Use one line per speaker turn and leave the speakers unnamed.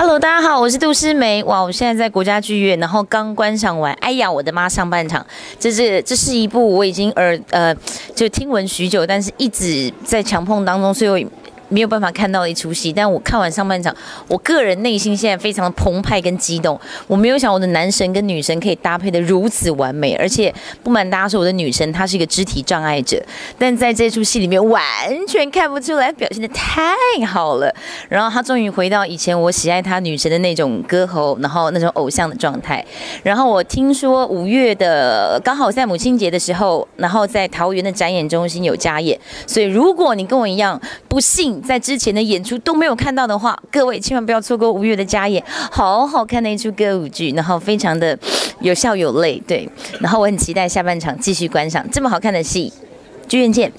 Hello，大家好，我是杜诗梅。哇，我现在在国家剧院，然后刚观赏完。哎呀，我的妈！上半场，这是这是一部我已经耳呃就听闻许久，但是一直在强碰当中，所以。没有办法看到的一出戏，但我看完上半场，我个人内心现在非常的澎湃跟激动。我没有想我的男神跟女神可以搭配的如此完美，而且不瞒大家说，我的女神她是一个肢体障碍者，但在这出戏里面完全看不出来，表现的太好了。然后她终于回到以前我喜爱她女神的那种歌喉，然后那种偶像的状态。然后我听说五月的刚好在母亲节的时候，然后在桃园的展演中心有加演，所以如果你跟我一样不幸。在之前的演出都没有看到的话，各位千万不要错过五月的加演，好好看的一出歌舞剧，然后非常的有笑有泪，对，然后我很期待下半场继续观赏这么好看的戏，剧院见。